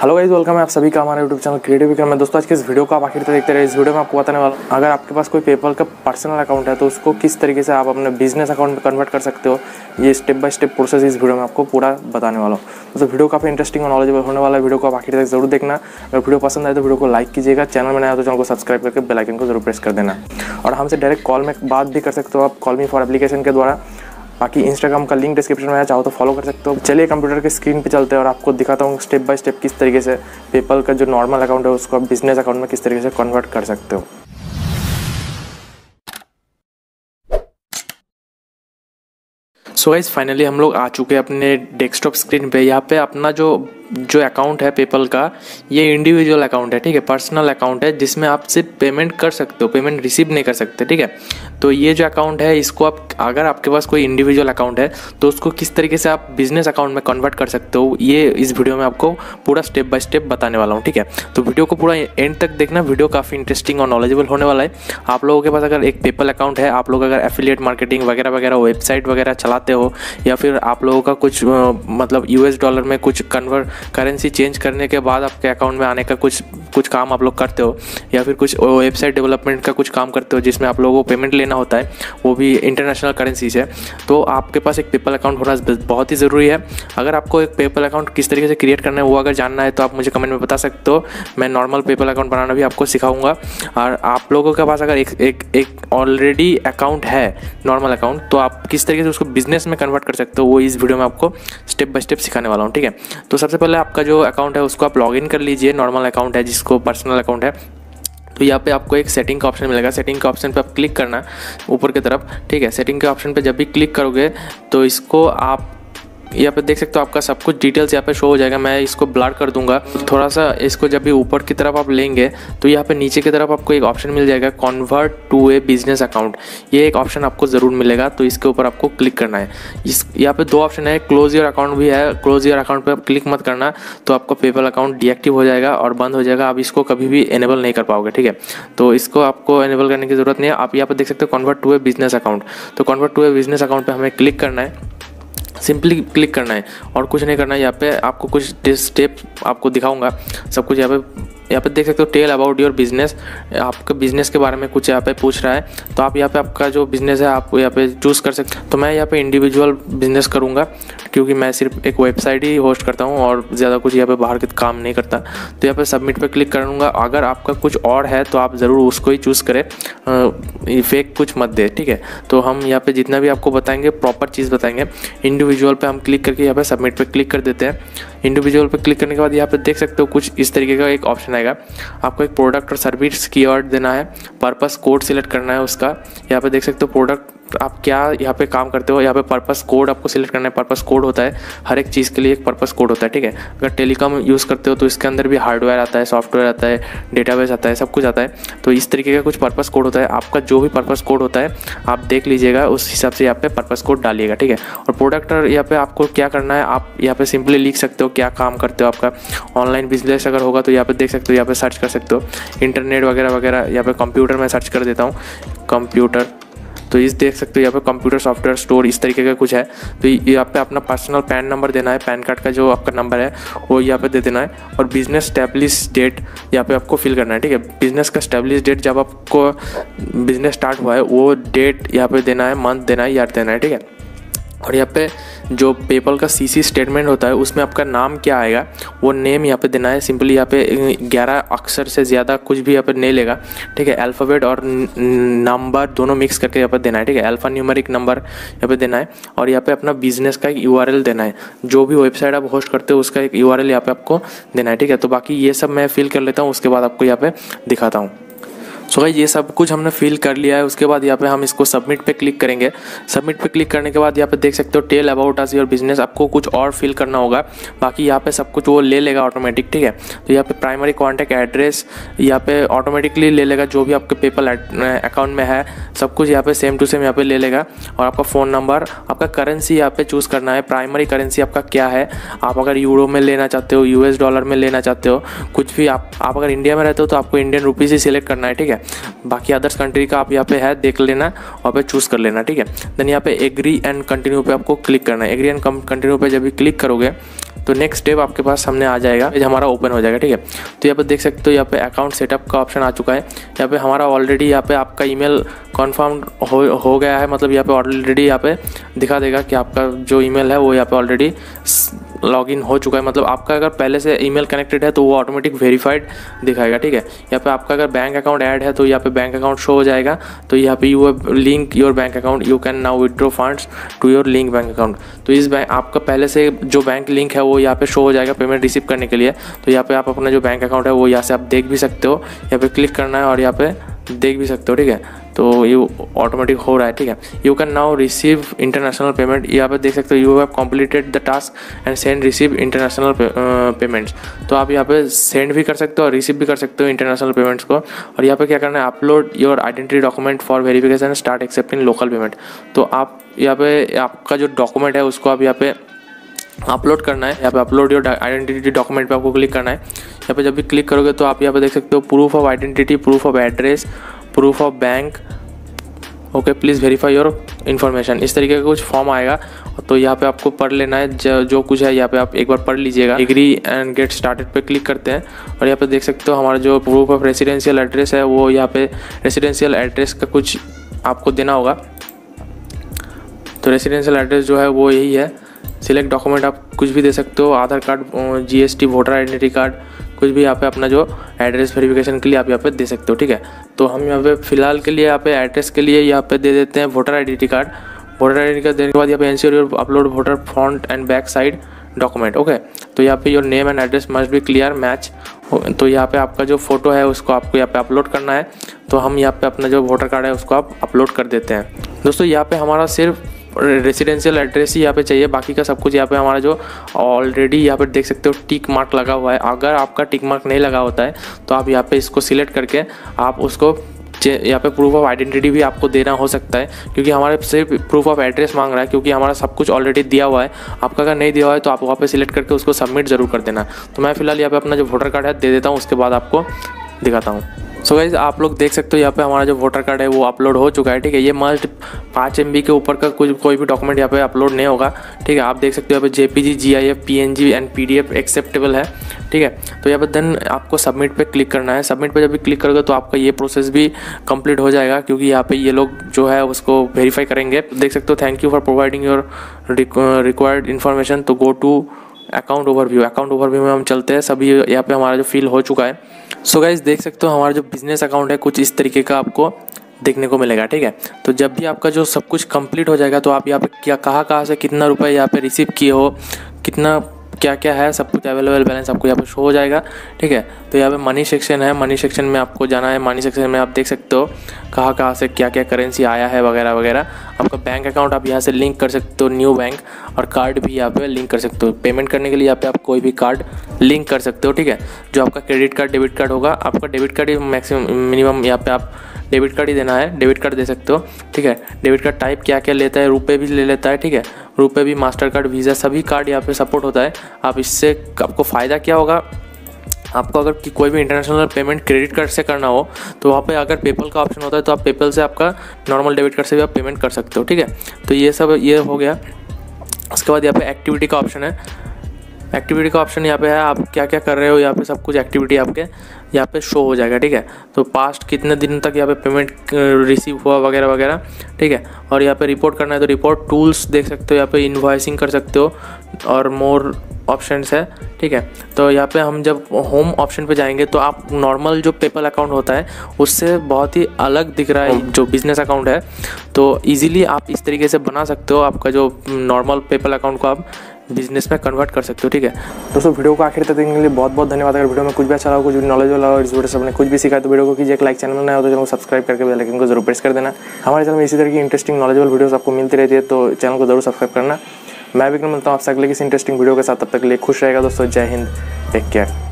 Hello guys welcome है आप सभी का हमारे यूट्यूब चैनल क्रिएटिव विक्रम में। दोस्तों, आज के इस वीडियो को आप आखिर तक देखते रहे इस वीडियो में आपको बताने वाला अगर आपके पास कोई पेपल का पर्सनल अकाउंट है तो उसको किस तरीके से आप अपने बिज़नेस अकाउंट में कन्वर्ट कर सकते हो, ये स्टेप बाय स्टेप प्रोसेस इस वीडियो में आपको पूरा बताने वाला हूँ। दोस्तों वीडियो काफ़ी इंटरेस्टिंग और नॉलेजेबल होने वाला है। वीडियो को आप आखिर तक ज़रूर देखना। अगर वीडियो पसंद आए तो वीडियो को लाइक कीजिएगा। चैनल में आया तो चैनल को सब्सक्राइब करके बेलाइकन को ज़रूर प्रेस कर देना। और हमसे डायरेक्ट कॉल में बात भी कर सकते हो आप कॉल मी फॉर एप्लीकेशन के द्वारा। बाकी इंस्टाग्राम का लिंक डिस्क्रिप्शन में चाहो तो फॉलो कर सकते हो। चलिए कंप्यूटर के स्क्रीन पे चलते हैं और आपको दिखाता हूँ स्टेप बाय स्टेप किस तरीके से पेपल का जो नॉर्मल अकाउंट है, उसको आप बिज़नेस अकाउंट में किस तरीके से कन्वर्ट कर सकते हो। सो गाइज़ फाइनली हम लोग आ चुके हैं अपने डेस्कटॉप स्क्रीन पे। यहाँ पे अपना जो जो अकाउंट है पेपल का, ये इंडिविजुअल अकाउंट है, ठीक है? पर्सनल अकाउंट है, जिसमें आप सिर्फ़ पेमेंट कर सकते हो पेमेंट रिसीव नहीं कर सकते, ठीक है? तो ये जो अकाउंट है, इसको आप, अगर आपके पास कोई इंडिविजुअल अकाउंट है तो उसको किस तरीके से आप बिज़नेस अकाउंट में कन्वर्ट कर सकते हो, ये इस वीडियो में आपको पूरा स्टेप बाय स्टेप बताने वाला हूँ, ठीक है? तो वीडियो को पूरा एंड तक देखना वीडियो काफ़ी इंटरेस्टिंग और नॉलेजेबल होने वाला है। आप लोगों के पास अगर एक पेपल अकाउंट है, आप लोग अगर एफिलिएट मार्केटिंग वगैरह वगैरह वेबसाइट वगैरह चलाते हो, या फिर आप लोगों का कुछ मतलब यूएस डॉलर में कुछ कन्वर्ट करेंसी चेंज करने के बाद आपके अकाउंट में आने का कुछ कुछ काम आप लोग करते हो, या फिर कुछ वेबसाइट डेवलपमेंट का कुछ काम करते हो जिसमें आप लोगों को पेमेंट लेना होता है, वो भी इंटरनेशनल करेंसी से तो आपके पास एक पेपल अकाउंट होना बहुत ही ज़रूरी है। अगर आपको एक पेपल अकाउंट किस तरीके से क्रिएट करना है, वो अगर जानना है तो आप मुझे कमेंट में बता सकते हो। मैं नॉर्मल पेपल अकाउंट बनाना भी आपको सिखाऊँगा। और आप लोगों के पास अगर एक एक एक ऑलरेडी अकाउंट है नॉर्मल अकाउंट तो आप किस तरीके से उसको बिज़नेस में कन्वर्ट कर सकते हो, वो इस वीडियो में आपको स्टेप बाय स्टेप सिखाने वाला हूँ, ठीक है? तो सबसे पहले आपका जो अकाउंट है, उसको आप लॉग इन कर लीजिए नॉर्मल अकाउंट है जिसको पर्सनल अकाउंट है। तो यहाँ पे आपको एक सेटिंग का ऑप्शन मिलेगा। सेटिंग के ऑप्शन पे आप क्लिक करना, ऊपर की तरफ़, ठीक है? सेटिंग के ऑप्शन पे जब भी क्लिक करोगे तो इसको आप यहाँ पे देख सकते हो आपका सब कुछ डिटेल्स यहाँ पे शो हो जाएगा। मैं इसको ब्लर कर दूँगा। थोड़ा सा इसको जब भी ऊपर की तरफ़ आप लेंगे तो यहाँ पे नीचे की तरफ़ आपको एक ऑप्शन मिल जाएगा convert to a business account ये एक ऑप्शन आपको ज़रूर मिलेगा तो इसके ऊपर आपको क्लिक करना है। इस, यहाँ पे दो ऑप्शन है क्लोज योर अकाउंट भी है क्लोज योर अकाउंट पर क्लिक मत करना तो आपका पेपल अकाउंट डीएक्टिव हो जाएगा और बंद हो जाएगा। आप इसको कभी भी एनेबल नहीं कर पाओगे, ठीक है? तो इसको आपको एनेबल करने की ज़रूरत नहीं है। आप यहाँ पर देख सकते हो convert to a business account तो convert to a business account पर हमें क्लिक करना है। सिंपली क्लिक करना है और कुछ नहीं करना है। यहाँ पे आपको कुछ स्टेप आपको दिखाऊँगा। सब कुछ यहाँ पे यहाँ पे देख सकते हो टेल अबाउट योर बिज़नेस आपके बिज़नेस के बारे में कुछ यहाँ पे पूछ रहा है। तो आप यहाँ पे आपका जो बिज़नेस है, आप यहाँ पे चूज़ कर सकते तो मैं यहाँ पे इंडिविजुअल बिज़नेस करूँगा, क्योंकि मैं सिर्फ़ एक वेबसाइट ही होस्ट करता हूँ और ज़्यादा कुछ यहाँ पे बाहर के काम नहीं करता। तो यहाँ पे सबमिट पे क्लिक करूँगा। अगर आपका कुछ और है तो आप ज़रूर उसको ही चूज़ करें। फेक कुछ मत दे, ठीक है? तो हम यहाँ पे जितना भी आपको बताएँगे प्रॉपर चीज़ बताएँगे। इंडिविजुअल पे हम क्लिक करके यहाँ पे सबमिट पे क्लिक कर देते हैं। इंडिविजुअल पर क्लिक करने के बाद यहाँ पर देख सकते हो कुछ इस तरीके का एक ऑप्शन आएगा। आपको एक प्रोडक्ट और सर्विस की देना है। पर्पस कोड सिलेक्ट करना है उसका। यहाँ पर देख सकते हो प्रोडक्ट आप क्या यहाँ पे काम करते हो? यहाँ पे पर्पस कोड आपको सिलेक्ट करना है। पर्पस कोड होता है। हर एक चीज़ के लिए एक पर्पस कोड होता है, ठीक है? अगर टेलीकॉम यूज़ करते हो तो इसके अंदर भी हार्डवेयर आता है सॉफ्टवेयर आता है डेटाबेस आता है, सब कुछ आता है। तो इस तरीके का कुछ पर्पस कोड होता है। आपका जो भी पर्पस कोड होता है, आप देख लीजिएगा, उस हिसाब से यहाँ पे पर्पस कोड डालिएगा, ठीक है? और प्रोडक्ट यहाँ पे आपको क्या करना है, आप यहाँ पे सिंपली लिख सकते हो क्या काम करते हो आपका। ऑनलाइन बिज़नेस अगर होगा तो यहाँ पे देख सकते हो, यहाँ पे सर्च कर सकते हो। इंटरनेट वगैरह वगैरह, यहाँ पे कंप्यूटर में सर्च कर देता हूँ। कंप्यूटर तो इस देख सकते हो यहाँ पे कंप्यूटर सॉफ्टवेयर स्टोर इस तरीके का कुछ है। तो यहाँ पे अपना पर्सनल पैन नंबर देना है। पैन कार्ड का जो आपका नंबर है, वो यहाँ पे दे देना है। और बिज़नेस स्टैब्लिश डेट यहाँ पे आपको फिल करना है, ठीक है? बिज़नेस का स्टैब्लिश डेट जब आपको बिज़नेस स्टार्ट हुआ है, वो डेट यहाँ पे देना है मंथ देना है यार देना है, ठीक है? और यहाँ पे जो पेपल का सीसी स्टेटमेंट होता है, उसमें आपका नाम क्या आएगा, वो नेम यहाँ पे देना है। सिंपली यहाँ पे ग्यारह अक्षर से ज़्यादा कुछ भी यहाँ पे नहीं लेगा, ठीक है? अल्फ़ाबेट और नंबर दोनों मिक्स करके यहाँ पे देना है, ठीक है? अल्फ़ा न्यूमेरिक नंबर यहाँ पे देना है और यहाँ पे अपना बिज़नेस का एक यू देना है। जो भी वेबसाइट आप होस्ट करते हो, उसका एक यू आर यहाँ पे आपको देना है, ठीक है? तो बाकी ये सब मैं फिल कर लेता हूँ, उसके बाद आपको यहाँ पे दिखाता हूँ। सो भाई ये सब कुछ हमने फिल कर लिया है। उसके बाद यहाँ पे हम इसको सबमिट पे क्लिक करेंगे। सबमिट पे क्लिक करने के बाद यहाँ पे देख सकते हो tell about us your business आपको कुछ और फिल करना होगा। बाकी यहाँ पे सब कुछ वो ले लेगा ऑटोमेटिक ठीक है? तो यहाँ पे प्राइमरी कॉन्टैक्ट एड्रेस यहाँ पे ऑटोमेटिकली ले लेगा जो भी आपके पेपल अकाउंट में है। सब कुछ यहाँ पे सेम टू सेम यहाँ पे ले लेगा। और आपका फ़ोन नंबर आपका करेंसी यहाँ पे चूज़ करना है। प्राइमरी करेंसी आपका क्या है? आप अगर यूरो में लेना चाहते हो यूएस डॉलर में लेना चाहते हो, कुछ भी आप आप अगर इंडिया में रहते हो तो आपको इंडियन रुपीज़ ही सिलेक्ट करना है, ठीक है? बाकी अदर्स कंट्री का आप यहाँ पे है, देख लेना और पे चूज़ कर लेना, ठीक है? देन यहाँ पे एग्री एंड कंटिन्यू पे आपको क्लिक करना है। एग्री एंड कंटिन्यू पे जब भी क्लिक करोगे तो नेक्स्ट स्टेप आपके पास सामने आ जाएगा, ये हमारा ओपन हो जाएगा, ठीक है? तो यहाँ पे देख सकते हो, यहाँ पे अकाउंट सेटअप का ऑप्शन आ चुका है। यहाँ पे हमारा ऑलरेडी यहाँ पे आपका ईमेल कन्फर्म हो हो गया है मतलब यहाँ पे ऑलरेडी यहाँ पे दिखा देगा कि आपका जो ईमेल है, वो यहाँ पे ऑलरेडी लॉगिन हो चुका है। मतलब आपका अगर पहले से ईमेल कनेक्टेड है तो वो ऑटोमेटिक वेरीफाइड दिखाएगा, ठीक है? यहाँ पे आपका अगर बैंक अकाउंट ऐड है तो यहाँ पे बैंक अकाउंट शो हो जाएगा। तो यहाँ पे you link your bank account you can now withdraw funds to your link bank account तो इस बैंक आपका पहले से जो बैंक लिंक है, वो यहाँ पे शो हो जाएगा पेमेंट रिसीव करने के लिए। तो यहाँ पे आप अपना जो बैंक अकाउंट है, वो यहाँ से आप देख भी सकते हो। यहाँ पे क्लिक करना है और यहाँ पे देख भी सकते हो, ठीक है? तो ये ऑटोमेटिक हो रहा है, ठीक है? You can now receive international payment यहाँ पे देख सकते हो you have completed the task and send receive international payments तो आप यहाँ पे सेंड भी कर सकते हो और रिसीव भी कर सकते हो इंटरनेशनल पेमेंट्स को। और यहाँ पे क्या करना है upload your identity document for verification start accepting local payment तो आप यहाँ पे, आपका जो डॉक्यूमेंट है, उसको आप यहाँ पे अपलोड करना है। यहाँ पे अपलोड योर आइडेंटिटी डॉक्यूमेंट पे आपको क्लिक करना है। यहाँ पे जब भी क्लिक करोगे तो आप यहाँ पे देख सकते हो proof of identity proof of address proof of bank okay please verify your information इस तरीके का कुछ फॉर्म आएगा। तो यहाँ पे आपको पढ़ लेना है। जो, जो कुछ है यहाँ पे आप एक बार पढ़ लीजिएगा। एग्री एंड गेट स्टार्टेड पे क्लिक करते हैं। और यहाँ पे देख सकते हो हमारा जो प्रूफ ऑफ़ रेसिडेंशियल एड्रेस है वो यहाँ पे रेसिडेंशियल एड्रेस का कुछ आपको देना होगा। तो रेसिडेंशियल एड्रेस जो है वो यही है। सिलेक्ट डॉक्यूमेंट आप कुछ भी दे सकते हो। Aadhaar card GST voter identity card कुछ भी यहाँ पे अपना जो एड्रेस वेरिफिकेशन के लिए आप यहाँ पे दे सकते हो ठीक है तो हम यहाँ पे फ़िलहाल के लिए यहाँ पे एड्रेस के लिए यहाँ पे दे देते हैं voter identity card voter identity card देने के बाद यहाँ पे ensure your upload voter front and back side document okay तो यहाँ पे your name and address must भी क्लियर मैच तो यहाँ पे आपका जो फ़ोटो है उसको आपको यहाँ पे अपलोड करना है तो हम यहाँ पे अपना जो वोटर कार्ड है उसको आप अपलोड कर देते हैं दोस्तों यहाँ पे हमारा सिर्फ़ रेसिडेंशियल एड्रेस ही यहाँ पे चाहिए। बाकी का सब कुछ यहाँ पे हमारा जो ऑलरेडी यहाँ पे देख सकते हो टिक मार्क लगा हुआ है। अगर आपका टिक मार्क नहीं लगा होता है तो आप यहाँ पे इसको सिलेक्ट करके आप उसको यहाँ पे प्रूफ ऑफ़ आइडेंटिटी भी आपको देना हो सकता है। क्योंकि हमारे सिर्फ़ प्रूफ ऑफ़ एड्रेस मांग रहा है, क्योंकि हमारा सब कुछ ऑलरेडी दिया हुआ है। आपका अगर नहीं दिया हुआ है तो आप वहाँ पे सिलेक्ट करके उसको सबमिट ज़रूर कर देना। तो मैं फ़िलहाल यहाँ पे अपना जो वोटर कार्ड है, दे देता हूँ, उसके बाद आपको दिखाता हूँ। सो गाइज़ आप लोग देख सकते हो यहाँ पे हमारा जो वोटर कार्ड है वो अपलोड हो चुका है, ठीक है? ये मस्ट पाँच एम के ऊपर का कुछ, कोई भी डॉक्यूमेंट यहाँ पे अपलोड नहीं होगा, ठीक है? आप देख सकते हो यहाँ पे JPG G G I F P N G and P D F acceptable है, ठीक है? तो यहाँ पे देन आपको सबमिट पे क्लिक करना है। सबमिट पे जब भी क्लिक करोगे तो आपका ये प्रोसेस भी कंप्लीट हो जाएगा, क्योंकि यहाँ पे ये लोग जो है उसको वेरीफाई करेंगे। देख सकते हो thank you for providing your required information तो go to account overview account overview में हम चलते हैं, सभी यहाँ पे हमारा जो फील हो चुका है। सो so गाइज़ देख सकते हो हमारा जो बिज़नेस अकाउंट है, कुछ इस तरीके का आपको देखने को मिलेगा, ठीक है? तो जब भी आपका जो सब कुछ कंप्लीट हो जाएगा तो आप यहाँ पे क्या कहाँ कहाँ से कितना रुपए यहाँ पे रिसीव किए हो, कितना क्या क्या है, सब कुछ अवेलेबल बैलेंस आपको यहाँ पर शो हो जाएगा, ठीक है? तो यहाँ पे मनी सेक्शन है मनी सेक्शन में आपको जाना है मनी सेक्शन में आप देख सकते हो कहाँ कहाँ से क्या क्या करेंसी आया है वगैरह वगैरह। आपका बैंक अकाउंट आप यहाँ से लिंक कर सकते हो न्यू बैंक और कार्ड भी यहाँ पे लिंक कर सकते हो। पेमेंट करने के लिए यहाँ पे आप कोई भी कार्ड लिंक कर सकते हो, ठीक है? जो आपका क्रेडिट कार्ड डेबिट कार्ड होगा, आपका डेबिट कार्ड ही मैक्सिमम मिनिमम यहाँ पे आप डेबिट कार्ड ही देना है डेबिट कार्ड दे सकते हो, ठीक है? डेबिट कार्ड टाइप क्या क्या लेता है, रुपए भी ले लेता है, ठीक है? रुपए भी मास्टर कार्ड वीज़ा सभी कार्ड यहाँ पे सपोर्ट होता है। आप इससे आपको फ़ायदा क्या होगा? आपको अगर कि कोई भी इंटरनेशनल पेमेंट क्रेडिट कार्ड से करना हो तो वहाँ पे अगर पेपल का ऑप्शन होता है तो आप पेपल से आपका नॉर्मल डेबिट कार्ड से भी आप पेमेंट कर सकते हो, ठीक है? तो ये सब ये हो गया। उसके बाद यहाँ पे एक्टिविटी का ऑप्शन है। एक्टिविटी का ऑप्शन यहाँ पे है, आप क्या क्या कर रहे हो? यहाँ पे सब कुछ एक्टिविटी आपके। यहाँ पे शो हो जाएगा ठीक है? तो पास्ट कितने दिन तक यहाँ पे पेमेंट रिसीव हुआ वगैरह वगैरह ठीक है? और यहाँ पे रिपोर्ट करना है तो रिपोर्ट टूल्स देख सकते हो यहाँ पे इन्वाइसिंग कर सकते हो और मोर ऑप्शंस है ठीक है? तो यहाँ पे हम जब होम ऑप्शन पे जाएँगे तो आप नॉर्मल जो पेपल अकाउंट होता है उससे बहुत ही अलग दिख रहा है जो बिज़नेस अकाउंट है। तो इजीली आप इस तरीके से बना सकते हो आपका जो नॉर्मल पेपल अकाउंट को आप। बिज़नेस में कन्वर्ट कर सकते हो, ठीक है? दोस्तों, वीडियो को आखिर तक देखने के लिए बहुत बहुत धन्यवाद। अगर वीडियो में कुछ भी अच्छा लगा, कुछ भी नॉलेज वाला और इस वीडियो से अपने कुछ भी सीखा तो वीडियो को कीजिए। एक लाइक चैनल नया हो तो चैनल को सब्सक्राइब करके बेल आइकन को ज़रूर प्रेस कर देना। हमारे चैनल में इसी तरह की इंटरेस्टिंग नॉलेजेबल वीडियोस आपको मिलती रहती है तो चैनल को ज़रूर सब्सक्राइब करना। मैं भी मिलता हूँ आपसे अगले किसी इंटरेस्टिंग वीडियो के साथ। तब तक लिए खुश रहेगा दोस्तों। जय हिंद। Take care